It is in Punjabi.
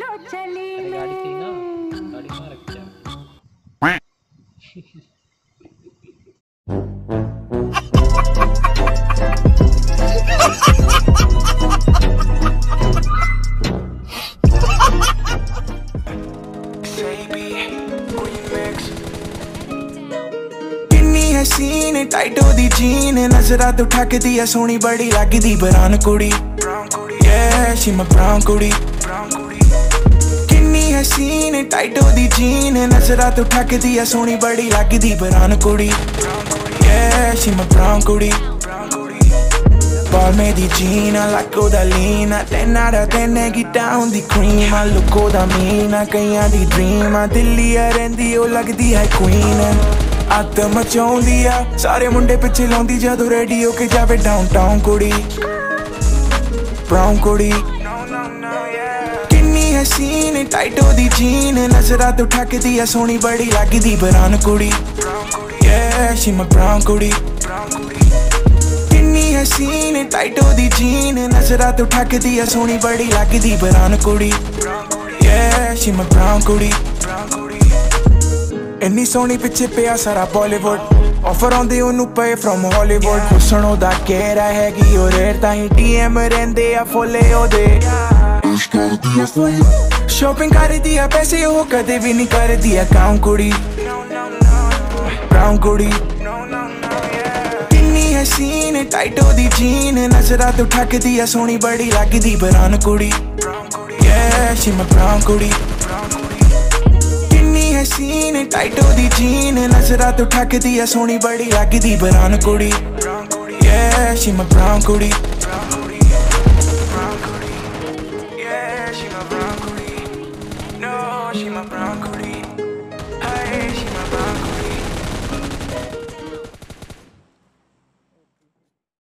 लो चली अरे गाड़ी थी ना गाड़ी कहाँ रखी है ਕਿੰਨੀ ਹਸੀਨ ਟਾਈਟ ਉਹਦੀ ਜੀਨ ਨਜ਼ਰਾਂ ਤੋਂ ਠੱਕਦੀ ਐ ਸੋਹਣੀ ਬੜੀ ਲੱਗਦੀ ਬਰਾਨ ਕੁੜੀ Yeah, she my brown ਕੁੜੀ ਕਿੰਨੀ ਹਸੀਨ ਟਾਈਟ ਉਹਦੀ ਜੀਨ ਨਜ਼ਰਾਂ ਤੋਂ ਠੱਕਦੀ ਐ ਸੋਹਣੀ ਬੜੀ ਲੱਗਦੀ ਬਰਾਨ ਕੁੜੀ। Yeah, she my brown ਕੁੜੀ। Palme di Gina, like ਉਹਦਾ ਲੀਨ ਆ ten out of ten cream ਆ look ਉਹਦਾ mean ਕਈਆਂ ਦੀ dream ਆ ਦਿੱਲੀ ਆ ਰਹਿੰਦੀ ਉਹ ਲੱਗਦੀ ਹੈ queen ਅੱਤ ਮਚਾਉਂਦੀ ਆ ਸਾਰੇ ਮੁੰਡੇ ਪਿੱਛੇ ਲਾਉਂਦੀ ਜਦੋਂ ਰੇਡੀਓ ਕੇ ਜਾਵੇ ਡਾਊਨਟਾਊਨ ਕੁੜੀ। ਬ੍ਰਾਊਨ ਕੁੜੀ। ਕਿੰਨੀ ਹਸੀਨ ਟਾਈਟ ਉਹਦੀ ਜੀਨ ਨਜ਼ਰਾਂ ਤੋਂ ਠੱਕਦੀ ਆ ਸੋਹਣੀ ਬੜੀ ਲੱਗਦੀ। ਬਰਾਨ ਕੁੜੀ। Yeah, she my brown ਕੁੜੀ। ਕਿੰਨੀ ਹਸੀਨ ਟਾਈਟ ਉਹਦੀ ਜੀਨ ਨਜ਼ਰਾਂ ਤੋਂ ਠੱਕਦੀ ਆ ਸੋਹਣੀ ਬੜੀ ਲੱਗਦੀ। ਬਰਾਨ ਕੁੜੀ। Yeah, she my brown ਕੁੜੀ। ਇੰਨੀ ਸੋਹਣੀ ਪਿੱਛੇ ਪਿਆ ਸਾਰਾ ਬਾਲੀਵੁੱਡ ਆਫਰ ਆਉਂਦੇ ਉਹਨੂੰ ਪਏ ਫਰਮ ਹਾਲੀਵੁੱਡ ਹੁਸਨੋ ਦਾ ਕਹਿ ਹੈਗੀ ਉਹ ਰੇਰ ਤਾਂ ਹੀ ਟੀਐਮ ਰਹਿੰਦੇ ਆ ਫੁੱਲੇ ਉਹਦੇ। ਇਸ਼ ਕਰਦੀ ਆ ਫੁੱਲ ਸ਼ਾਪਿੰਗ ਕਰਦੀ ਆ ਪੈਸੇ ਉਹ ਕਦੇ ਵੀ ਨਹੀਂ ਕਰਦੀ ਆ ਕਾਉਂ ਕੁੜੀ? ਬ੍ਰਾਊਨ ਕੁੜੀ? ਕਿੰਨੀ ਹਸੀਨ ਟਾਈਟ ਉਹਦੀ ਜੀਨ ਨਜ਼ਰਾਂ ਤੋਂ ਠੱਕਦੀ ਆ ਸੋਹਣੀ ਬੜੀ ਲੱਗਦੀ। ਬਰਾਨ ਕੁੜੀ। Yeah, she my brown ਕੁੜੀ। ਕਿੰਨੀ ਹਸੀਨ ਟਾਈਟੋ ਦੀ ਜੀਨ ਨਜ਼ਰਾਂ ਤੋਂ ਠੱਕਦੀ ਆ ਸੋਹਣੀ ਬੜੀ ਲੱਗਦੀ। ਬਰਾਨ ਕੁੜੀ। Yeah, she my brown ਕੁੜੀ। she my brown cootie